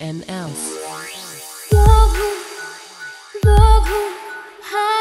and else. हाँ